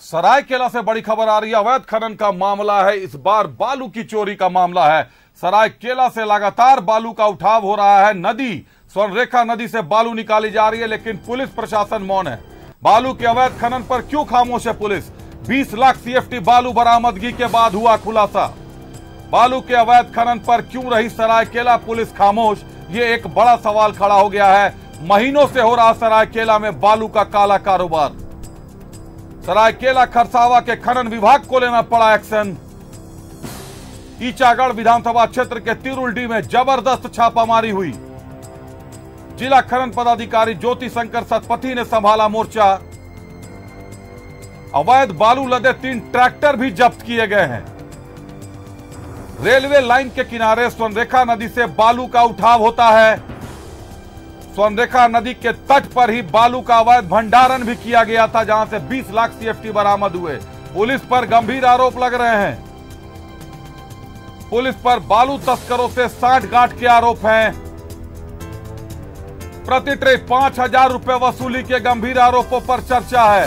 सरायकेला से बड़ी खबर आ रही है। अवैध खनन का मामला है। इस बार बालू की चोरी का मामला है। सरायकेला से लगातार बालू का उठाव हो रहा है। नदी स्वर्णरेखा नदी से बालू निकाली जा रही है, लेकिन पुलिस प्रशासन मौन है। बालू के अवैध खनन पर क्यों खामोश है पुलिस? 20 लाख सीएफटी बालू बरामदगी के बाद हुआ खुलासा। बालू के अवैध खनन पर क्यों रही सरायकेला? पुलिस खामोश? ये एक बड़ा सवाल खड़ा हो गया है। महीनों से हो रहा सरायकेला में बालू का काला कारोबार। सरायकेला खरसावा के खनन विभाग को लेना पड़ा एक्शन। ईचागढ़ विधानसभा क्षेत्र के तिरुलडी में ज़बरदस्त छापामारी हुई। जिला खनन पदाधिकारी ज्योति शंकर सतपथी ने संभाला मोर्चा। अवैध बालू लदे तीन ट्रैक्टर भी जब्त किए गए हैं। रेलवे लाइन के किनारे स्वर्णरेखा नदी से बालू का उठाव होता है। स्वर्णरेखा नदी के तट पर ही बालू का अवैध भंडारण भी किया गया था, जहाँ से 20 लाख सीएफटी बरामद हुए। पुलिस पर गंभीर आरोप लग रहे हैं। पुलिस पर बालू तस्करों से साठ गांठ के आरोप हैं। प्रति ट्रे पाँच हज़ार रुपए वसूली के गंभीर आरोपों पर चर्चा है।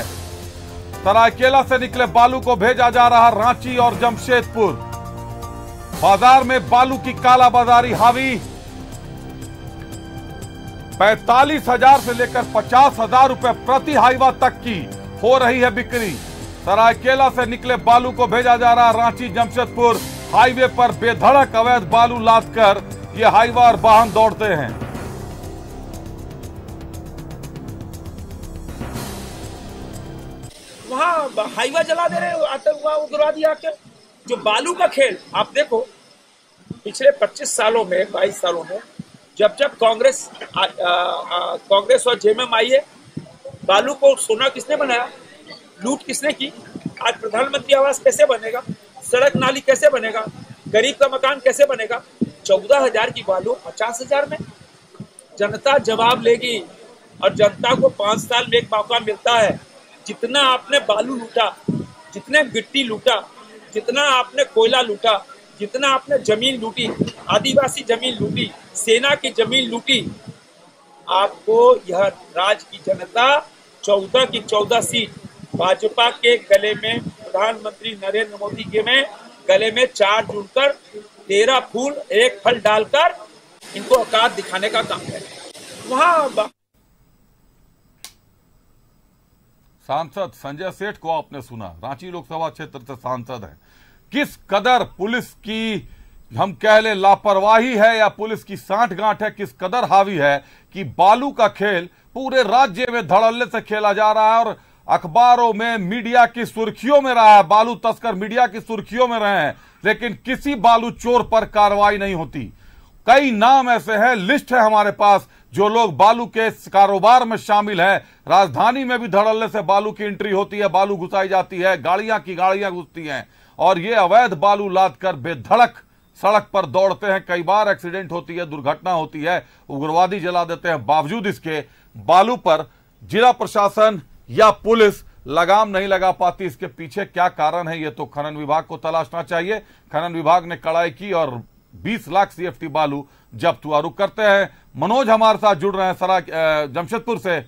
सरायकेला से निकले बालू को भेजा जा रहा रांची और जमशेदपुर। बाज़ार में बालू की कालाबाजारी हावी। पैतालीस हज़ार से लेकर पचास हज़ार रूपए प्रति हाईवा तक की हो रही है बिक्री। सरायकेला से निकले बालू को भेजा जा रहा रांची, जमशेदपुर हाईवे पर बेधड़क अवैध बालू लाद कर ये हाईवा और वाहन दौड़ते हैं। वहाँ हाईवा जला दे रहे आतंकवाद उग्रवादी आके जो बालू का खेल, आप देखो, पिछले 25 सालों में 22 सालों में जब जब कांग्रेस कांग्रेस और जेएमएम आई है, बालू को सोना किसने बनाया? लूट किसने की? आज प्रधानमंत्री आवास कैसे बनेगा? सड़क नाली कैसे बनेगा? गरीब का मकान कैसे बनेगा? चौदह हज़ार की बालू पचास हज़ार में। जनता जवाब लेगी और जनता को पाँच साल में एक मौका मिलता है। जितना आपने बालू लूटा, जितने गिट्टी लूटा, जितना आपने कोयला लूटा जितना आपने ज़मीन लूटी, आदिवासी ज़मीन लूटी, सेना की ज़मीन लूटी, आपको यह राज्य की जनता चौदह की चौदह सीट भाजपा के गले में, प्रधानमंत्री नरेंद्र मोदी के में, गले में चार जुड़कर, तेरह फूल, एक फल डालकर इनको औकात दिखाने का काम है। वहाँ सांसद संजय सेठ को आपने सुना, रांची लोकसभा क्षेत्र से सांसद हैं। किस कदर पुलिस की, हम कह ले लापरवाही है या पुलिस की साठ गांठ है, किस कदर हावी है कि बालू का खेल पूरे राज्य में धड़ल्ले से खेला जा रहा है और अखबारों में, मीडिया की सुर्खियों में रहा है, बालू तस्कर मीडिया की सुर्खियों में रहे हैं, लेकिन किसी बालू चोर पर कार्रवाई नहीं होती। कई नाम ऐसे हैं, लिस्ट है हमारे पास, जो लोग बालू के कारोबार में शामिल हैं। राजधानी में भी धड़ल्ले से बालू की एंट्री होती है, बालू घुसाई जाती है, गाड़ियाँ की गाड़ियाँ घुसती हैं। और ये अवैध बालू लाद कर बेधड़क सड़क पर दौड़ते हैं। कई बार एक्सीडेंट होती है, दुर्घटना होती है, उग्रवादी जला देते हैं। बावजूद इसके, बालू पर जिला प्रशासन या पुलिस लगाम नहीं लगा पाती। इसके पीछे क्या कारण है, ये तो खनन विभाग को तलाशना चाहिए। खनन विभाग ने कड़ाई की और 20 लाख सीएफटी बालू जब्त हुआ। रुक करते हैं। मनोज हमारे साथ जुड़ रहे हैं, सरा जमशेदपुर से।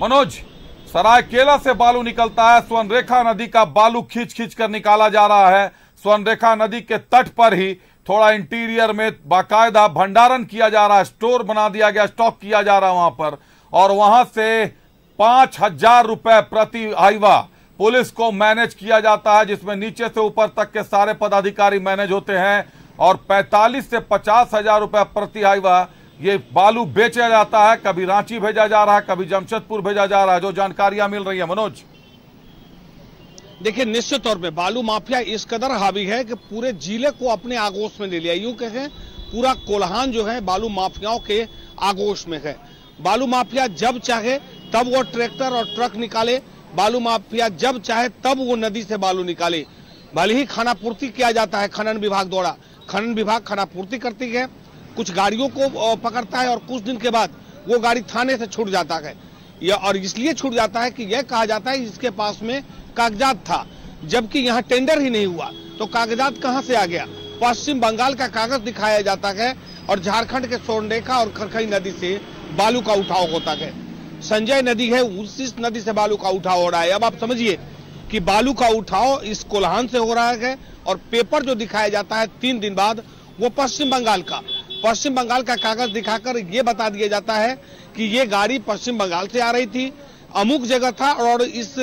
मनोज सरायकेला से बालू निकलता है स्वर्णरेखा नदी का बालू खींच खींच कर निकाला जा रहा है। स्वर्णरेखा नदी के तट पर ही थोड़ा इंटीरियर में बाकायदा भंडारण किया जा रहा है, स्टोर बना दिया गया, स्टॉक किया जा रहा है वहाँ पर। और वहाँ से पाँच हज़ार रुपए प्रति हाईवा पुलिस को मैनेज किया जाता है, जिसमें नीचे से ऊपर तक के सारे पदाधिकारी मैनेज होते हैं। और 45 से पचास हज़ार रुपए प्रति हाईवा ये बालू बेचा जाता है, कभी रांची भेजा जा रहा है, कभी जमशेदपुर भेजा जा रहा है, जो जानकारियाँ मिल रही है। मनोज? देखिए, निश्चित तौर पे बालू माफिया इस कदर हावी है कि पूरे ज़िले को अपने आगोश में ले लिया। यूँ कहें, पूरा कोल्हान जो है बालू माफियाओं के आगोश में है। बालू माफिया जब चाहे, तब वो ट्रैक्टर और ट्रक निकाले। बालू माफिया जब चाहे, तब वो नदी से बालू निकाले। भले ही खानापूर्ति किया जाता है, खनन विभाग द्वारा। खनन विभाग खानापूर्ति करती है। कुछ गाड़ियों को पकड़ता है और कुछ दिन के बाद वो गाड़ी थाने से छूट जाता है। यह और इसलिए छूट जाता है कि यह कहा जाता है इसके पास में कागजात था, जबकि यहाँ टेंडर ही नहीं हुआ। तो कागजात कहाँ से आ गया? पश्चिम बंगाल का कागज़ दिखाया जाता है और झारखंड के सोनरेखा और खरखई नदी से बालू का उठाव होता है। संजय नदी है, उसी नदी से बालू का उठाव हो रहा है। अब आप समझिए कि बालू का उठाव इस कोल्हान से हो रहा है और पेपर जो दिखाया जाता है तीन दिन बाद वो पश्चिम बंगाल का। पश्चिम बंगाल का कागज़ दिखाकर ये बता दिया जाता है कि ये गाड़ी पश्चिम बंगाल से आ रही थी अमुक जगह था और इस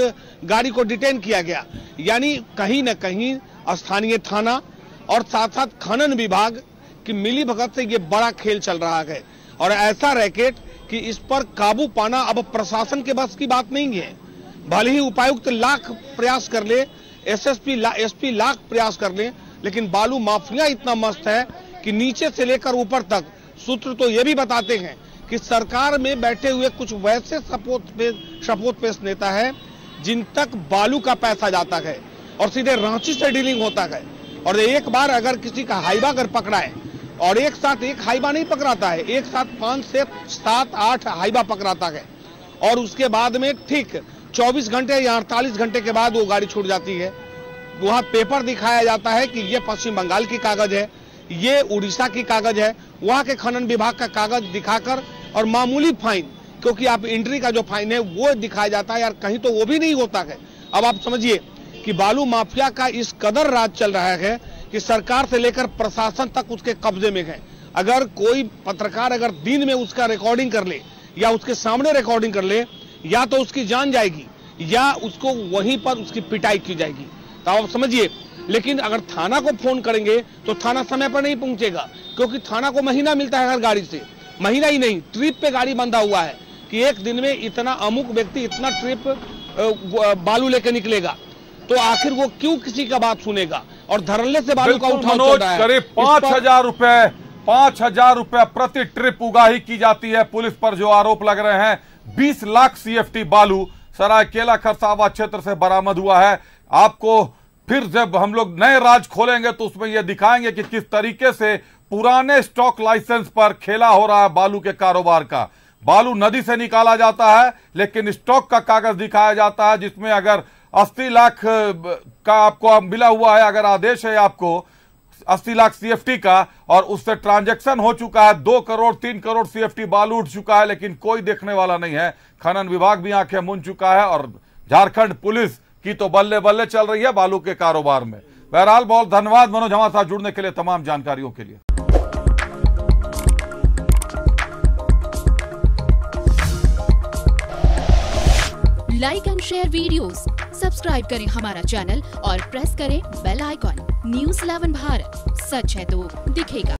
गाड़ी को डिटेन किया गया। यानी कहीं न कहीं स्थानीय थाना और साथ साथ खनन विभाग की मिली भगत से ये बड़ा खेल चल रहा है। और ऐसा रैकेट कि इस पर काबू पाना अब प्रशासन के बस की बात नहीं है। भले ही उपायुक्त लाख प्रयास कर ले एसएसपी ला, एसपी लाख प्रयास कर ले लेकिन बालू माफिया इतना मस्त है कि नीचे से लेकर ऊपर तक। सूत्र तो ये भी बताते हैं कि सरकार में बैठे हुए कुछ वैसे शपथ पे शपथ पेश नेता है, जिन तक बालू का पैसा जाता है और सीधे रांची से डीलिंग होता है। और एक बार अगर किसी का हाईवा अगर पकड़ा है और एक साथ एक हाईवा नहीं पकड़ाता है, एक साथ पाँच से सात, आठ हाईवा पकड़ाता है और उसके बाद में ठीक 24 घंटे या 48 घंटे के बाद वो गाड़ी छूट जाती है। वहाँ पेपर दिखाया जाता है कि ये पश्चिम बंगाल की कागज़ है। ये उड़ीसा की कागज़ है। वहाँ के खनन विभाग का कागज़ दिखाकर और मामूली फाइन, क्योंकि आप एंट्री का जो फाइन है, वो दिखाया जाता है यार, कहीं तो वो भी नहीं होता है। अब आप समझिए कि बालू माफिया का इस कदर राज चल रहा है कि सरकार से लेकर प्रशासन तक उसके कब्जे में है। अगर कोई पत्रकार अगर दिन में उसका रिकॉर्डिंग कर ले, या उसके सामने रिकॉर्डिंग कर ले, या तो उसकी जान जाएगी, या उसको वहीं पर उसकी पिटाई की जाएगी। तो आप समझिए लेकिन अगर थाना को फ़ोन करेंगे तो थाना समय पर नहीं पहुंचेगा क्योंकि थाना को महीना मिलता है हर गाड़ी से। महीना ही नहीं ट्रिप पे गाड़ी बंधा हुआ है कि एक दिन में इतना अमुक व्यक्ति इतना ट्रिप बालू लेके निकलेगा। तो आखिर वो क्यों किसी का बात सुनेगा? और धरल्ले से बालू का उठाव करीब पाँच हज़ार रुपए पाँच हज़ार रुपए प्रति ट्रिप उगाही की जाती है। पुलिस पर जो आरोप लग रहे हैं बीस लाख सीएफटी बालू सरायकेला खरसावा क्षेत्र से बरामद हुआ है। आपको फिर जब हम लोग नए राज खोलेंगे तो उसमें यह दिखाएँगे कि किस तरीके से पुराने स्टॉक लाइसेंस पर खेला हो रहा है बालू के कारोबार का। बालू नदी से निकाला जाता है, लेकिन स्टॉक का कागज़ दिखाया जाता है, जिसमें अगर अस्सी लाख का आपको मिला हुआ है, अगर आदेश है आपको, अस्सी लाख सीएफटी का, और उससे ट्रांजैक्शन हो चुका है, दो करोड़, तीन करोड़ सीएफटी बालू उठ चुका है, लेकिन कोई देखने वाला नहीं है। खनन विभाग भी आँखें मुन चुका है, और झारखंड पुलिस की तो बल्ले बल्ले चल रही है बालू के कारोबार में। बहरहाल बहुत धन्यवाद मनोज हमारे साथ जुड़ने के लिए तमाम जानकारियों के लिए। Like and share videos, subscribe करें हमारा चैनल और प्रेस करें बेल आइकॉन न्यूज़ 11 भारत सच है तो दिखेगा।